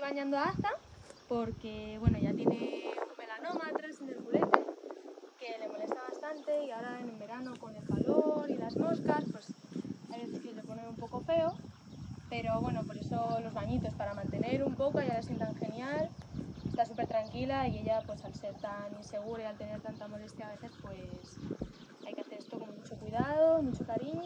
bañando a Aza porque bueno, ya tiene un melanoma atrás en el culete que le molesta bastante y ahora en verano con el calor y las moscas, pues hay veces que se pone un poco feo. Pero bueno, por eso los bañitos, para mantener un poco, ya la sientan genial, está súper tranquila y ella pues al ser tan insegura y al tener tanta molestia a veces pues hay que hacer esto con mucho cuidado, mucho cariño